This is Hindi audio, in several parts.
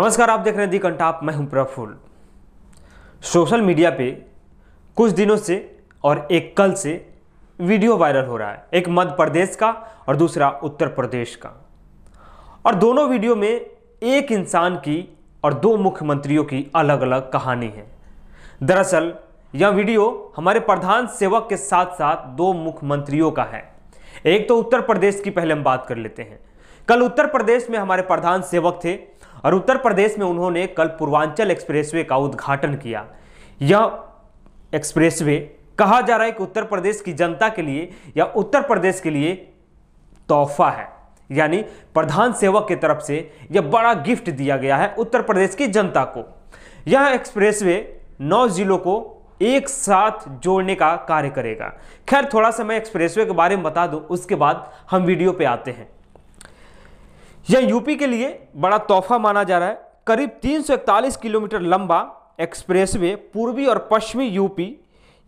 नमस्कार, आप देख रहे हैं दी कंटाप। मैं हूँ प्रफुल सोशल मीडिया पे कुछ दिनों से और एक कल से वीडियो वायरल हो रहा है। एक मध्य प्रदेश का और दूसरा उत्तर प्रदेश का। और दोनों वीडियो में एक इंसान की और दो मुख्यमंत्रियों की अलग अलग कहानी है। दरअसल, यह वीडियो हमारे प्रधान सेवक के साथ साथ दो मुख्यमंत्रियों का है। एक तो उत्तर प्रदेश की पहले हम बात कर लेते हैं। कल उत्तर प्रदेश में हमारे प्रधान सेवक थे और उत्तर प्रदेश में उन्होंने कल पूर्वांचल एक्सप्रेसवे का उद्घाटन किया। यह एक्सप्रेसवे कहा जा रहा है कि उत्तर प्रदेश की जनता के लिए या उत्तर प्रदेश के लिए तोहफा है। यानी प्रधान सेवक की तरफ़ से यह बड़ा गिफ्ट दिया गया है उत्तर प्रदेश की जनता को। यह एक्सप्रेसवे नौ जिलों को एक साथ जोड़ने का कार्य करेगा। खैर, थोड़ा सा मैं एक्सप्रेसवे के बारे में बता दूँ, उसके बाद हम वीडियो पे आते हैं। यह यूपी के लिए बड़ा तोहफा माना जा रहा है। करीब 341 किलोमीटर लंबा एक्सप्रेसवे पूर्वी और पश्चिमी यूपी,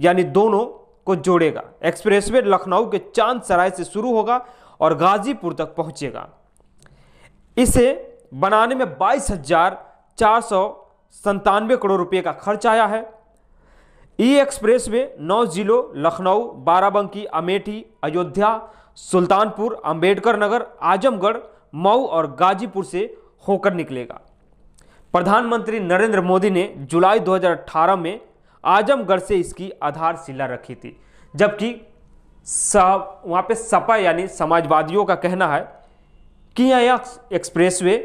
यानी दोनों को जोड़ेगा। एक्सप्रेसवे लखनऊ के चाँद सराय से शुरू होगा और गाजीपुर तक पहुंचेगा। इसे बनाने में बाईस हज़ार चार सौ संतानवे करोड़ रुपए का खर्च आया है। ई एक्सप्रेस वे नौ जिलों लखनऊ, बाराबंकी, अमेठी, अयोध्या, सुल्तानपुर, अंबेडकर नगर, आजमगढ़ मऊ और गाजीपुर से होकर निकलेगा। प्रधानमंत्री नरेंद्र मोदी ने जुलाई 2018 में आजमगढ़ से इसकी आधारशिला रखी थी, जबकि वहाँ पे सपा यानी समाजवादियों का कहना है कि यह एक्सप्रेसवे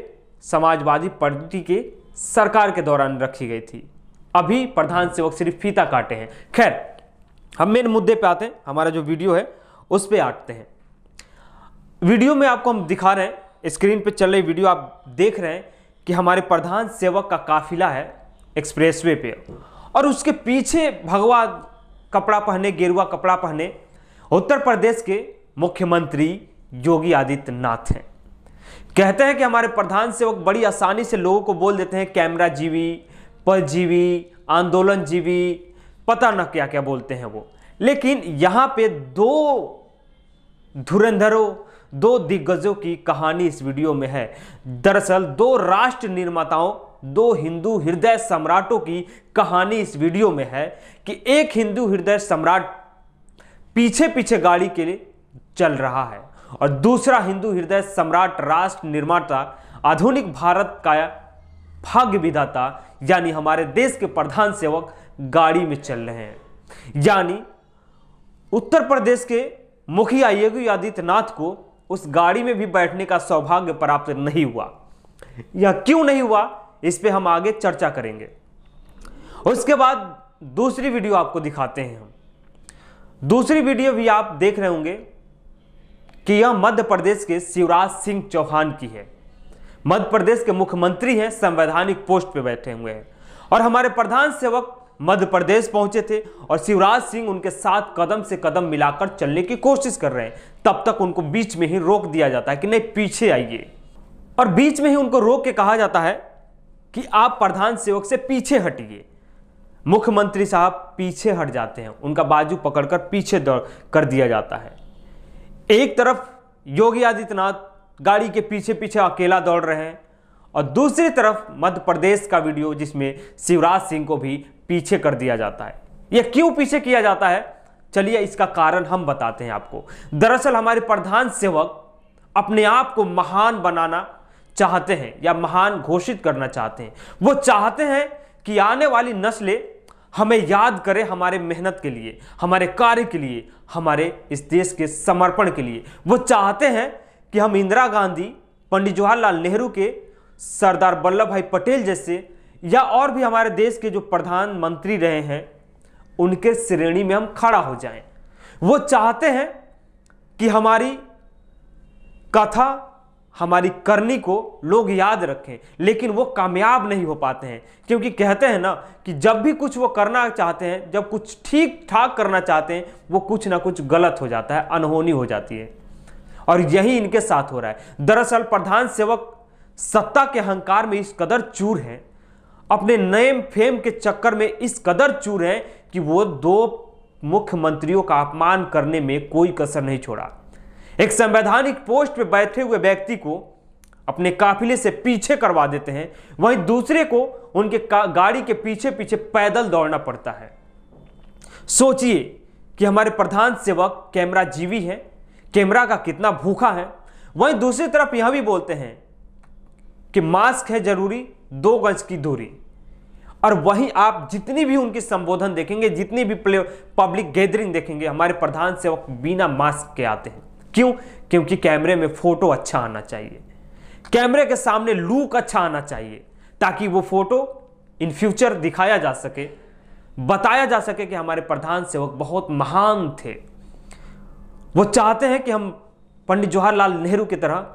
समाजवादी पार्टी के सरकार के दौरान रखी गई थी। अभी प्रधान सेवक सिर्फ़ फीता काटे हैं। खैर, हम मेन मुद्दे पे आते हैं, हमारा जो वीडियो है, उस पर आटते हैं। वीडियो में आपको हम दिखा रहे हैं स्क्रीन पर चल रही वीडियो आप देख रहे हैं कि हमारे प्रधान सेवक का काफिला है एक्सप्रेसवे पे। और उसके पीछे भगवा कपड़ा पहने, गेरुआ कपड़ा पहने उत्तर प्रदेश के मुख्यमंत्री योगी आदित्यनाथ हैं। कहते हैं कि हमारे प्रधान सेवक बड़ी आसानी से लोगों को बोल देते हैं, कैमरा जीवी परजीवी आंदोलन जीवी, पता न क्या क्या बोलते हैं वो। लेकिन यहाँ पे दो धुरंधरों दो दिग्गजों की कहानी इस वीडियो में है। दरअसल, दो राष्ट्र निर्माताओं, दो हिंदू हृदय सम्राटों की कहानी इस वीडियो में है कि एक हिंदू हृदय सम्राट पीछे पीछे गाड़ी के लिए चल रहा है और दूसरा हिंदू हृदय सम्राट राष्ट्र निर्माता, आधुनिक भारत का भाग्य विधाता यानी हमारे देश के प्रधान सेवक, गाड़ी में चल रहे हैं। यानी उत्तर प्रदेश के मुखिया योगी आदित्यनाथ को उस गाड़ी में भी बैठने का सौभाग्य प्राप्त नहीं हुआ। यह क्यों नहीं हुआ? इस पर हम आगे चर्चा करेंगे। उसके बाद दूसरी वीडियो आपको दिखाते हैं हम। दूसरी वीडियो भी आप देख रहे होंगे कि यह मध्य प्रदेश के शिवराज सिंह चौहान की है। मध्य प्रदेश के मुख्यमंत्री हैं, संवैधानिक पोस्ट पर बैठे हुए हैं। और हमारे प्रधान सेवक मध्य प्रदेश पहुँचे थे और शिवराज सिंह उनके साथ कदम से कदम मिलाकर चलने की कोशिश कर रहे हैं। तब तक उनको बीच में ही रोक दिया जाता है कि नहीं, पीछे आइए। और बीच में ही उनको रोक के कहा जाता है कि आप प्रधान सेवक से पीछे हटिए। मुख्यमंत्री साहब पीछे हट जाते हैं। उनका बाजू पकड़कर पीछे कर दिया जाता है। एक तरफ़ योगी आदित्यनाथ गाड़ी के पीछे पीछे अकेला दौड़ रहे हैं और दूसरी तरफ़ मध्य प्रदेश का वीडियो जिसमें शिवराज सिंह को भी पीछे कर दिया जाता है। यह क्यों पीछे किया जाता है? चलिए इसका कारण हम बताते हैं आपको। दरअसल हमारे प्रधान सेवक अपने आप को महान बनाना चाहते हैं या महान घोषित करना चाहते हैं। वो चाहते हैं कि आने वाली नस्लें हमें याद करें हमारे मेहनत के लिए, हमारे कार्य के लिए, हमारे इस देश के समर्पण के लिए। वो चाहते हैं कि हम इंदिरा गांधी, पंडित जवाहरलाल नेहरू के सरदार वल्लभ भाई पटेल जैसे या और भी हमारे देश के जो प्रधानमंत्री रहे हैं उनके श्रेणी में हम खड़ा हो जाएँ। वो चाहते हैं कि हमारी कथा, हमारी करनी को लोग याद रखें, लेकिन वो कामयाब नहीं हो पाते हैं, क्योंकि कहते हैं ना कि जब भी कुछ वो करना चाहते हैं, जब कुछ ठीक ठाक करना चाहते हैं, वो कुछ ना कुछ गलत हो जाता है, अनहोनी हो जाती है। और यही इनके साथ हो रहा है। दरअसल प्रधान सेवक सत्ता के अहंकार में इस कदर चूर हैं, अपने नेम फेम के चक्कर में इस कदर चूर हैं कि वो दो मुख्यमंत्रियों का अपमान करने में कोई कसर नहीं छोड़ा। एक संवैधानिक पोस्ट पर बैठे हुए व्यक्ति को अपने काफिले से पीछे करवा देते हैं, वहीं दूसरे को उनके गाड़ी के पीछे पीछे पैदल दौड़ना पड़ता है। सोचिए कि हमारे प्रधान सेवक कैमरा जीवी है, कैमरा का कितना भूखा है। वहीं दूसरी तरफ़ यह भी बोलते हैं कि मास्क है ज़रूरी, दो गज की दूरी। और वहीं आप जितनी भी उनकी संबोधन देखेंगे, जितनी भी पब्लिक गैदरिंग देखेंगे, हमारे प्रधान सेवक बिना मास्क के आते हैं। क्यों? क्योंकि कैमरे में फ़ोटो अच्छा आना चाहिए। कैमरे के सामने लुक अच्छा आना चाहिए, ताकि वो फ़ोटो इन फ्यूचर दिखाया जा सके, बताया जा सके कि हमारे प्रधान सेवक बहुत महान थे। वो चाहते हैं कि हम पंडित जवाहरलाल नेहरू की तरह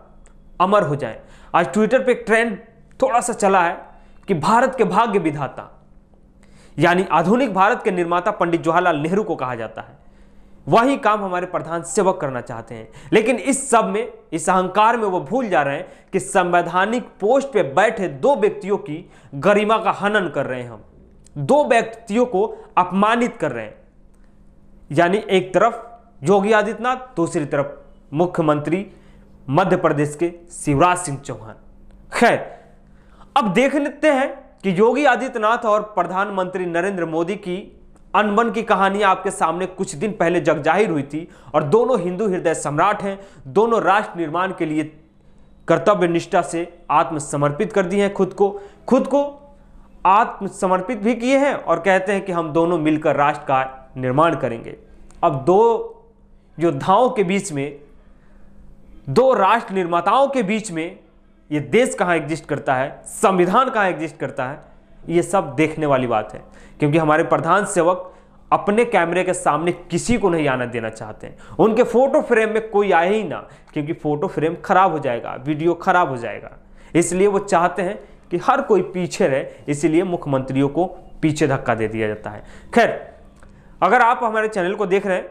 अमर हो जाएँ। आज ट्विटर पे एक ट्रेंड थोड़ा सा चला है। कि भारत के भाग्य विधाता, यानी आधुनिक भारत के निर्माता पंडित जवाहरलाल नेहरू को कहा जाता है। वही काम हमारे प्रधान सेवक करना चाहते हैं। लेकिन इस सब में, इस अहंकार में वो भूल जा रहे हैं कि संवैधानिक पोस्ट पे बैठे दो व्यक्तियों की गरिमा का हनन कर रहे हैं हम। दो व्यक्तियों को अपमानित कर रहे हैं। यानी एक तरफ़ योगी आदित्यनाथ, दूसरी तरफ़ मुख्यमंत्री मध्य प्रदेश के शिवराज सिंह चौहान। खैर अब देख लेते हैं कि योगी आदित्यनाथ और प्रधानमंत्री नरेंद्र मोदी की अनबन की कहानी आपके सामने कुछ दिन पहले जग ज़ाहिर हुई थी और दोनों हिंदू हृदय सम्राट हैं, दोनों राष्ट्र निर्माण के लिए कर्तव्य निष्ठा से आत्मसमर्पित कर दिए हैं खुद को। खुद को आत्मसमर्पित भी किए हैं और कहते हैं कि हम दोनों मिलकर राष्ट्र का निर्माण करेंगे। अब दो योद्धाओं के बीच में, दो राष्ट्र निर्माताओं के बीच में ये देश कहाँ एग्जिस्ट करता है, संविधान कहाँ एग्जिस्ट करता है, ये सब देखने वाली बात है। क्योंकि हमारे प्रधान सेवक अपने कैमरे के सामने किसी को नहीं आना देना चाहते हैं। उनके फ़ोटो फ्रेम में कोई आए ही ना, क्योंकि फ़ोटो फ्रेम खराब हो जाएगा, वीडियो खराब हो जाएगा। इसलिए वो चाहते हैं कि हर कोई पीछे रहे, इसीलिए मुख्यमंत्रियों को पीछे धक्का दे दिया जाता है। खैर, अगर आप हमारे चैनल को देख रहे हैं,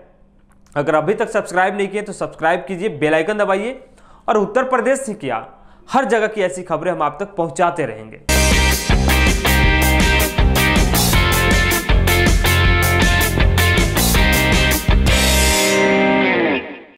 अगर अभी तक सब्सक्राइब नहीं किए तो सब्सक्राइब कीजिए बेलाइकन दबाइए, और उत्तर प्रदेश से किया हर जगह की ऐसी खबरें हम आप तक पहुंचाते रहेंगे।